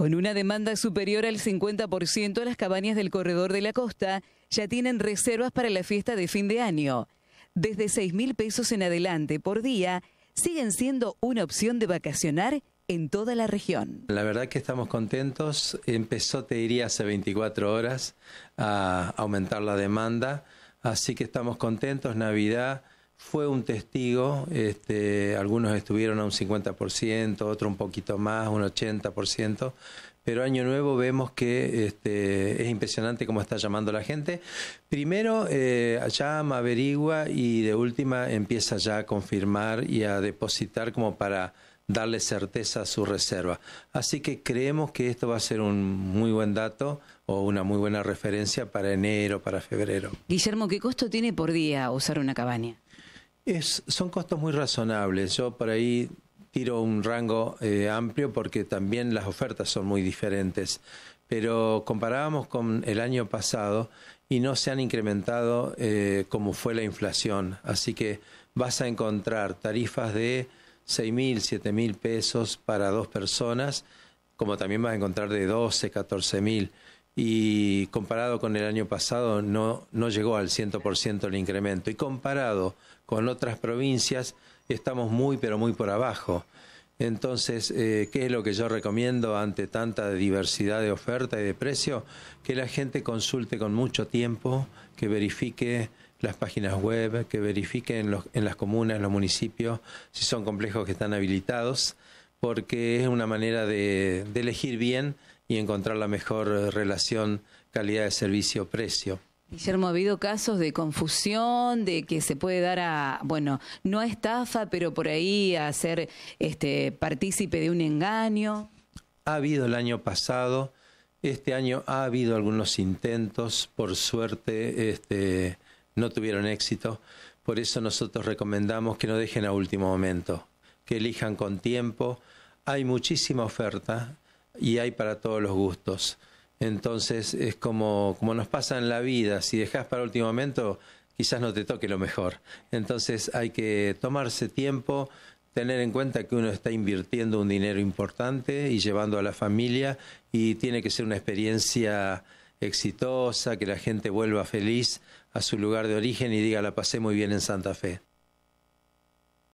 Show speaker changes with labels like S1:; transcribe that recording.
S1: Con una demanda superior al 50%, las cabañas del corredor de la costa ya tienen reservas para la fiesta de fin de año. Desde 6 mil pesos en adelante por día, siguen siendo una opción de vacacionar en toda la región.
S2: La verdad que estamos contentos. Empezó, te diría, hace 24 horas a aumentar la demanda, así que estamos contentos. Navidad fue un testigo, este, algunos estuvieron a un 50%, otro un poquito más, un 80%, pero Año Nuevo vemos que este, es impresionante cómo está llamando la gente. Primero eh, llama, averigua y de última empieza ya a confirmar y a depositar como para darle certeza a su reserva. Así que creemos que esto va a ser un muy buen dato o una muy buena referencia para enero, para febrero.
S1: Guillermo, ¿qué costo tiene por día usar una cabaña?
S2: Es, son costos muy razonables. Yo por ahí tiro un rango eh, amplio porque también las ofertas son muy diferentes. Pero comparábamos con el año pasado y no se han incrementado eh, como fue la inflación. Así que vas a encontrar tarifas de 6 mil, 7 mil pesos para dos personas, como también vas a encontrar de 12, 14 mil. Y comparado con el año pasado no, no llegó al 100% el incremento. Y comparado con otras provincias estamos muy, pero muy por abajo. Entonces, eh, ¿qué es lo que yo recomiendo ante tanta diversidad de oferta y de precio? Que la gente consulte con mucho tiempo, que verifique las páginas web, que verifiquen en, las comunas, en los municipios, si son complejos que están habilitados, porque es una manera de, de elegir bien y encontrar la mejor relación calidad de servicio-precio.
S1: Guillermo, ha habido casos de confusión, de que se puede dar a, bueno, no a estafa, pero por ahí a ser este, partícipe de un engaño.
S2: Ha habido el año pasado, este año ha habido algunos intentos, por suerte, este, no tuvieron éxito. Por eso nosotros recomendamos que no dejen a último momento, que elijan con tiempo. Hay muchísima oferta y hay para todos los gustos. Entonces es como, como nos pasa en la vida, si dejas para último momento, quizás no te toque lo mejor. Entonces hay que tomarse tiempo, tener en cuenta que uno está invirtiendo un dinero importante y llevando a la familia y tiene que ser una experiencia exitosa, que la gente vuelva feliz a su lugar de origen y diga la pasé muy bien en Santa Fe.